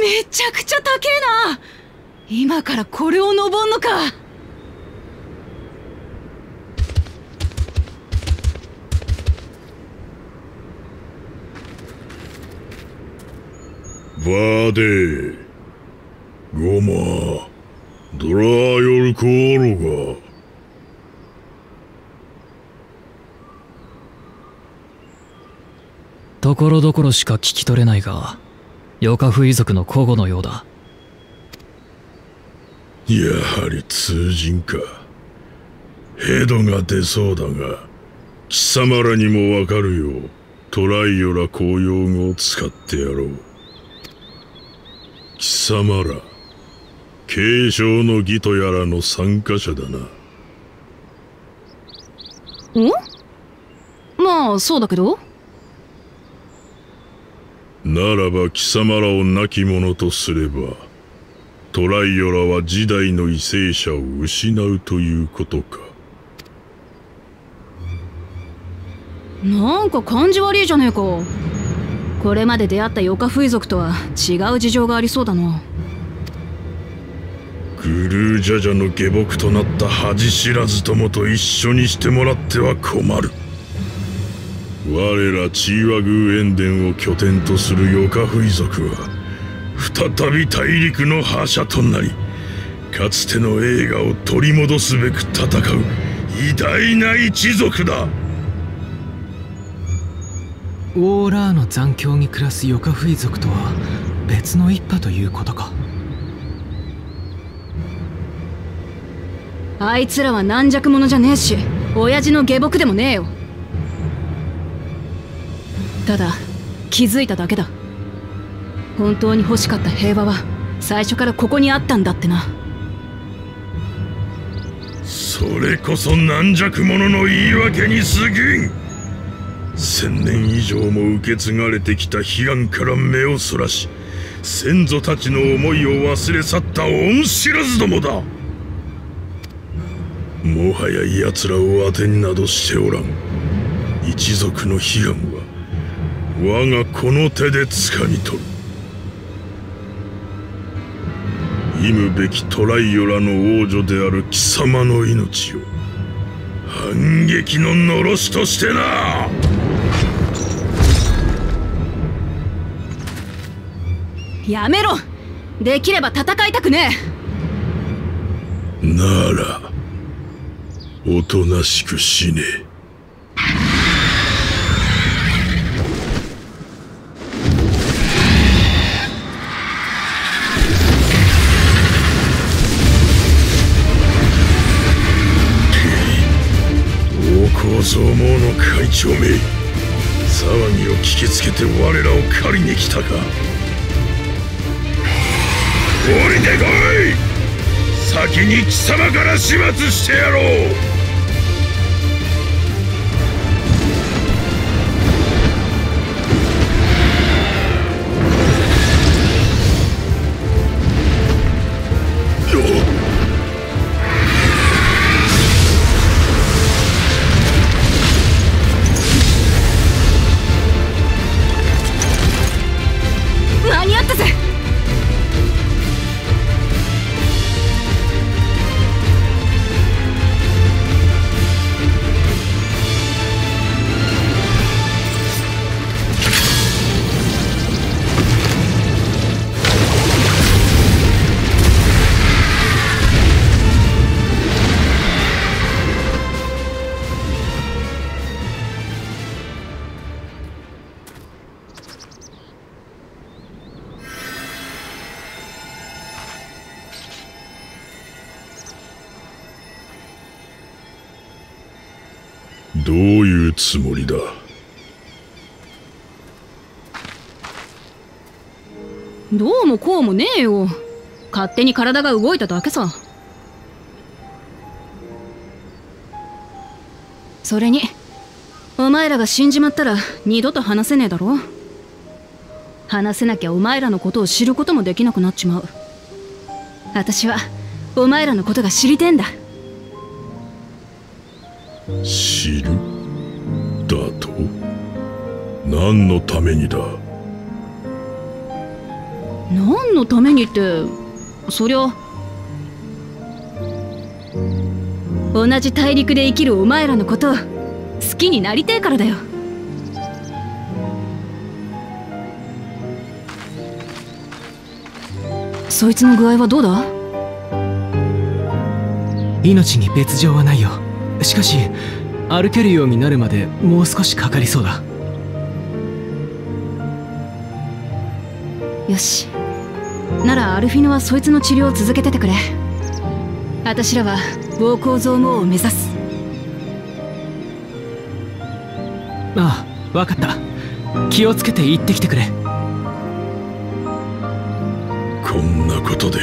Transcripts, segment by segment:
めちゃくちゃ高えな。今からこれを登んのか。バーデー。ゴマドラーヨルコーロが。ところどころしか聞き取れないがヨカフ遺族の古語のようだ。やはり通人か。ヘドが出そうだが貴様らにもわかるようトライオラ公用語を使ってやろう。貴様ら継承の儀とやらの参加者だな。んまあそうだけど？ならば貴様らを亡き者とすればトライオラは時代の為政者を失うということか。なんか感じ悪いじゃねえか。これまで出会ったヨカフイ族とは違う事情がありそうだな。グルージャジャの下僕となった恥知らずともと一緒にしてもらっては困る我らチーワグーエンデンを拠点とするヨカフイ族は再び大陸の覇者となりかつての栄華を取り戻すべく戦う偉大な一族だ。オーラーの残響に暮らすヨカフイ族とは別の一派ということか。あいつらは軟弱者じゃねえし親父の下僕でもねえよただ気づいただけだ。本当に欲しかった平和は最初からここにあったんだってな。それこそ軟弱者の言い訳に過ぎん。千年以上も受け継がれてきた悲願から目をそらし先祖たちの思いを忘れ去った恩知らずどもだ。もはや奴らを当てになどしておらん。一族の悲願は我がこの手で掴み取る。忌むべきトライオラの王女である貴様の命を反撃ののろしとしてな。やめろ。できれば戦いたくねならおとなしく死ね王構造網の会長め騒ぎを聞きつけて我らを狩りに来たか。降りてこい！先に貴様から始末してやろう！どういうつもりだ？どうもこうもねえよ。勝手に体が動いただけさ。それにお前らが死んじまったら二度と話せねえだろ。話せなきゃお前らのことを知ることもできなくなっちまう。私はお前らのことが知りてんだ。知る？だと？何のためにだ？何のためにってそりゃ。同じ大陸で生きるお前らのこと好きになりてえからだよ。そいつの具合はどうだ？命に別状はないよしかし歩けるようになるまでもう少しかかりそうだ。よし。ならアルフィノはそいつの治療を続けててくれ。私らは暴行増毛を目指す。ああ分かった。気をつけて行ってきてくれ。こんなことで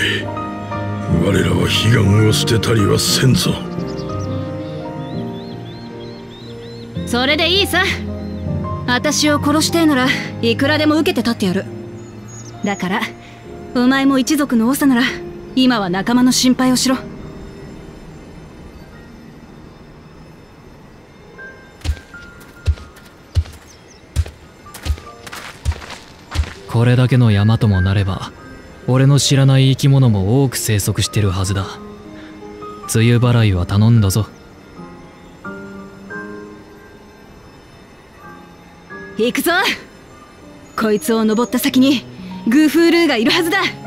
我らは悲願を捨てたりはせんぞそれでいいさ。私を殺してえならいくらでも受けて立ってやる。だからお前も一族の長なら今は仲間の心配をしろ。これだけの山ともなれば俺の知らない生き物も多く生息してるはずだ。梅雨払いは頼んだぞ。行くぞ。こいつを登った先にグーフールーがいるはずだ。